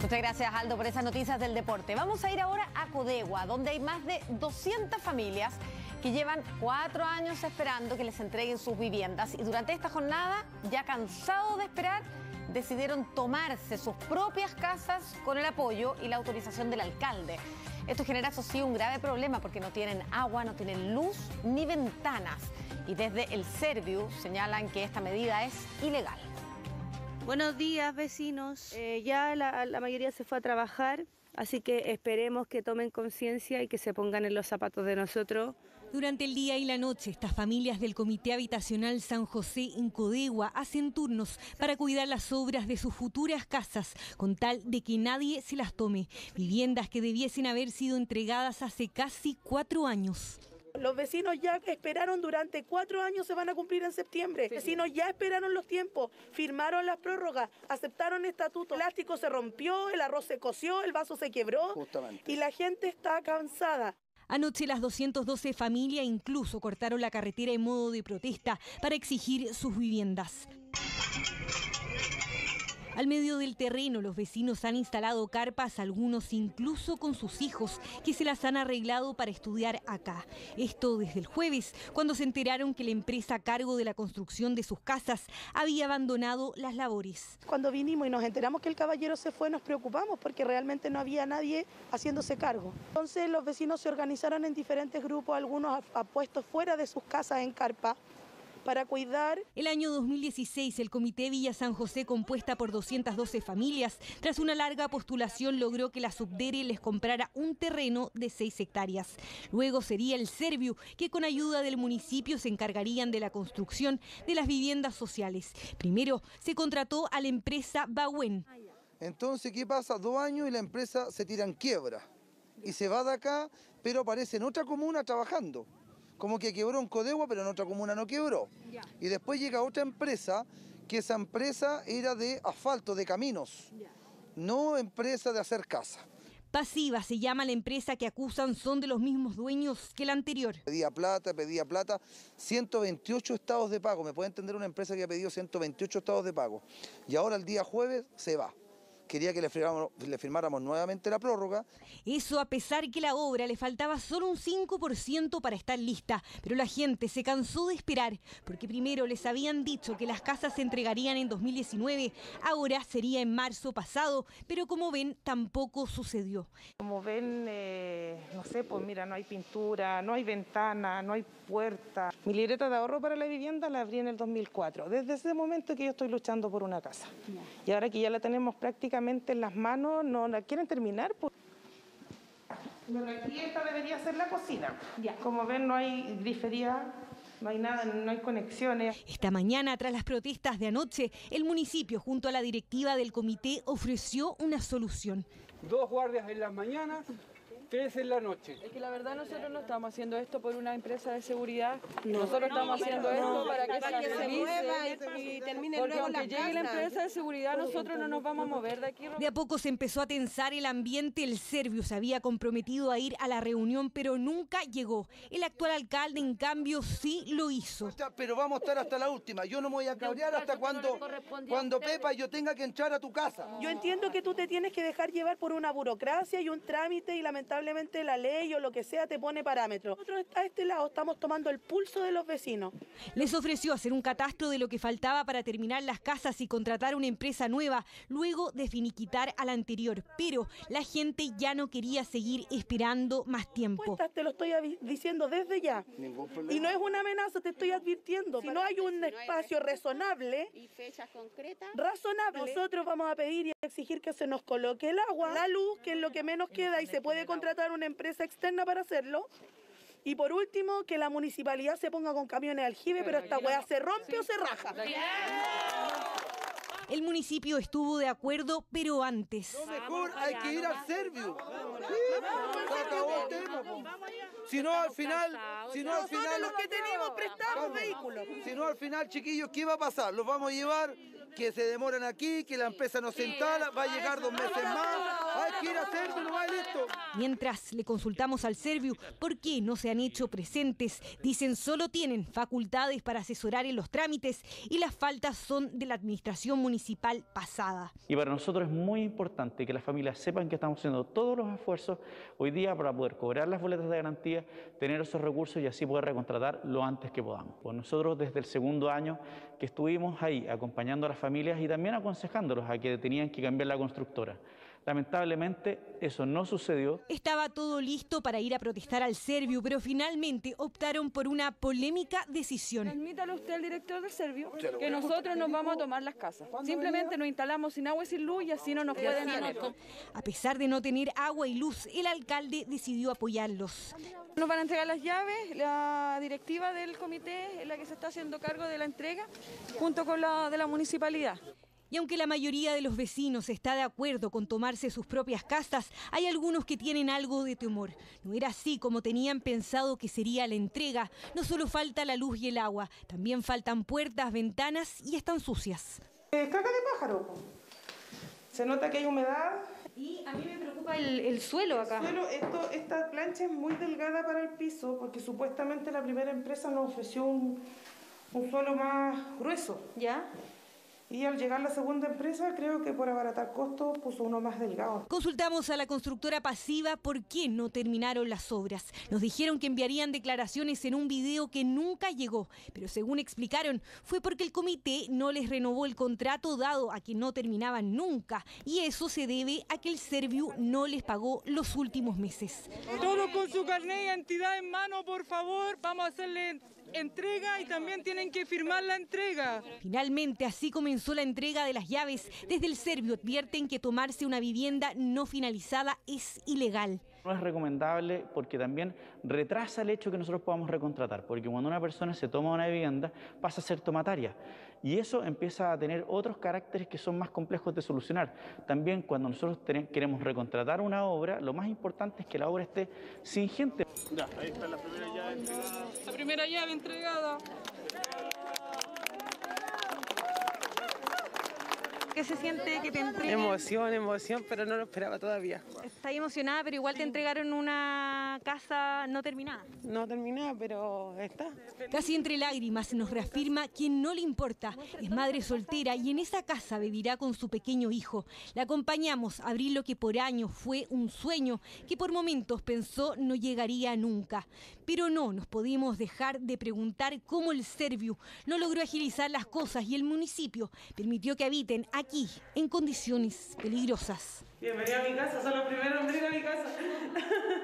Muchas gracias Aldo por esas noticias del deporte. Vamos a ir ahora a Codegua, donde hay más de 200 familias que llevan cuatro años esperando que les entreguen sus viviendas y durante esta jornada, ya cansados de esperar, decidieron tomarse sus propias casas con el apoyo y la autorización del alcalde. Esto genera, eso sí, un grave problema porque no tienen agua, no tienen luz ni ventanas. Y desde el Serviu señalan que esta medida es ilegal. Buenos días, vecinos. Eh, ya la, la mayoría se fue a trabajar, así que esperemos que tomen conciencia y que se pongan en los zapatos de nosotros. Durante el día y la noche, estas familias del Comité Habitacional San José en Codegua hacen turnos para cuidar las obras de sus futuras casas, con tal de que nadie se las tome. Viviendas que debiesen haber sido entregadas hace casi cuatro años. Los vecinos ya esperaron durante cuatro años, se van a cumplir en septiembre. Los vecinos ya esperaron los tiempos, firmaron las prórrogas, aceptaron estatuto. El plástico se rompió, el arroz se coció, el vaso se quebró y la gente está cansada. Anoche las 212 familias incluso cortaron la carretera en modo de protesta para exigir sus viviendas. Al medio del terreno, los vecinos han instalado carpas, algunos incluso con sus hijos, que se las han arreglado para estudiar acá. Esto desde el jueves, cuando se enteraron que la empresa a cargo de la construcción de sus casas había abandonado las labores. Cuando vinimos y nos enteramos que el caballero se fue, nos preocupamos porque realmente no había nadie haciéndose cargo. Entonces los vecinos se organizaron en diferentes grupos, algunos puestos fuera de sus casas en carpa para cuidar. El año 2016, el Comité Villa San José, compuesta por 212 familias, tras una larga postulación logró que la Subdere les comprara un terreno de 6 hectáreas. Luego sería el Serviu, que con ayuda del municipio se encargarían de la construcción de las viviendas sociales. Primero se contrató a la empresa Bauen. Entonces, ¿qué pasa? Dos años y la empresa se tira en quiebra y se va de acá, pero aparece en otra comuna trabajando como que quebró en Codegua, pero en otra comuna no quebró. Y después llega otra empresa, que esa empresa era de asfalto, de caminos, no empresa de hacer casa. Pasiva se llama la empresa que acusan son de los mismos dueños que la anterior. Pedía plata, pedía plata, 128 estados de pago. ¿Me puede entender una empresa que ha pedido 128 estados de pago? Y ahora el día jueves se va quería que le firmáramos, le firmáramos, nuevamente la prórroga. Eso a pesar que la obra le faltaba solo un 5% para estar lista, pero la gente se cansó de esperar, porque primero les habían dicho que las casas se entregarían en 2019, ahora sería en marzo pasado, pero como ven tampoco sucedió. Como ven, eh, no sé, pues mira, no hay pintura, no hay ventana, no hay puerta. Mi libreta de ahorro para la vivienda la abrí en el 2004, desde ese momento que yo estoy luchando por una casa. Y ahora que ya la tenemos prácticamente en las manos, no la quieren terminar. Pues. aquí esta debería ser la cocina. Ya. Como ven, no hay grifería, no hay nada, no hay conexiones. Esta mañana, tras las protestas de anoche, el municipio, junto a la directiva del comité, ofreció una solución. Dos guardias en las mañanas tres en la noche. Es que la verdad nosotros no estamos haciendo esto por una empresa de seguridad. Nosotros estamos haciendo esto para que, se, mueva y, termine Porque luego aunque llegue la empresa de seguridad, nosotros no nos vamos a mover de aquí. De a poco se empezó a tensar el ambiente. El Servio se había comprometido a ir a la reunión, pero nunca llegó. El actual alcalde, en cambio, sí lo hizo. Pero vamos a estar hasta la última. Yo no me voy a cabrear hasta cuando, cuando Pepa yo tenga que entrar a tu casa. Yo entiendo que tú te tienes que dejar llevar por una burocracia y un trámite y lamentablemente lamentablemente la ley o lo que sea te pone parámetros. Nosotros a este lado estamos tomando el pulso de los vecinos. Les ofreció hacer un catastro de lo que faltaba para terminar las casas y contratar una empresa nueva, luego de finiquitar a la anterior. Pero la gente ya no quería seguir esperando más tiempo. te lo estoy diciendo desde ya. Y no es una amenaza, te estoy advirtiendo. Si no hay un espacio razonable y fechas concretas, razonable, nosotros vamos a pedir y exigir que se nos coloque el agua, la luz, que es lo que menos queda y se puede contratar una empresa externa para hacerlo. Y por último, que la municipalidad se ponga con camiones aljibe, pero, esta weá se rompe o se raja. El municipio estuvo de acuerdo, pero antes. Lo mejor hay que ir al Servio. Si no, al final. Si no, al final. los que tenemos prestamos vehículos. Si no, al final, chiquillos, ¿qué va a pasar? Los vamos a llevar que se demoran aquí, que la empresa no se instala, va a llegar dos meses más. Quiere hacerlo, no vale esto. Mientras le consultamos al Serviu por qué no se han hecho presentes, dicen solo tienen facultades para asesorar en los trámites y las faltas son de la administración municipal pasada. Y para nosotros es muy importante que las familias sepan que estamos haciendo todos los esfuerzos hoy día para poder cobrar las boletas de garantía, tener esos recursos y así poder recontratar lo antes que podamos. Pues nosotros desde el segundo año que estuvimos ahí acompañando a las familias y también aconsejándolos a que tenían que cambiar la constructora. Lamentablemente eso no sucedió. Estaba todo listo para ir a protestar al Serviu, pero finalmente optaron por una polémica decisión. Admítalo usted al director del Servio que nosotros nos vamos a tomar las casas. Simplemente nos instalamos sin agua y sin luz y así no nos pueden tener. A pesar de no tener agua y luz, el alcalde decidió apoyarlos. Nos van a entregar las llaves, la directiva del comité es la que se está haciendo cargo de la entrega, junto con la de la municipalidad. Y aunque la mayoría de los vecinos está de acuerdo con tomarse sus propias casas, hay algunos que tienen algo de temor. No era así como tenían pensado que sería la entrega. No solo falta la luz y el agua, también faltan puertas, ventanas y están sucias. Eh, caca de pájaro. Se nota que hay humedad. Y a mí me preocupa el, el suelo acá. Suelo, esto, esta plancha es muy delgada para el piso porque supuestamente la primera empresa nos ofreció un, un suelo más grueso. ¿Ya? Y al llegar la segunda empresa, creo que por abaratar costos puso uno más delgado. Consultamos a la constructora pasiva por qué no terminaron las obras. Nos dijeron que enviarían declaraciones en un video que nunca llegó, pero según explicaron, fue porque el comité no les renovó el contrato dado a que no terminaban nunca, y eso se debe a que el Serviu no les pagó los últimos meses. Todo con su carnet de identidad en mano, por favor. Vamos a hacerle entrega y también tienen que firmar la entrega. Finalmente, así comenzó la entrega de las llaves. Desde el Servio advierten que tomarse una vivienda no finalizada es ilegal. No es recomendable porque también retrasa el hecho que nosotros podamos recontratar, porque cuando una persona se toma una vivienda pasa a ser tomataria y eso empieza a tener otros caracteres que son más complejos de solucionar. También cuando nosotros queremos recontratar una obra, lo más importante es que la obra esté sin gente. La primera llave entregada. ¿Qué se siente que te entreguen? Emoción, emoción, pero no lo esperaba todavía. Estás emocionada, pero igual te entregaron una casa no terminada. No terminaba, pero está. Casi entre lágrimas nos reafirma que no le importa. Es madre soltera y en esa casa vivirá con su pequeño hijo. La acompañamos a abrir lo que por años fue un sueño que por momentos pensó no llegaría nunca. Pero no nos podíamos dejar de preguntar cómo el Serviu no logró agilizar las cosas y el municipio permitió que habiten aquí en condiciones peligrosas. Bienvenida a mi casa, son los primeros en venir a mi casa.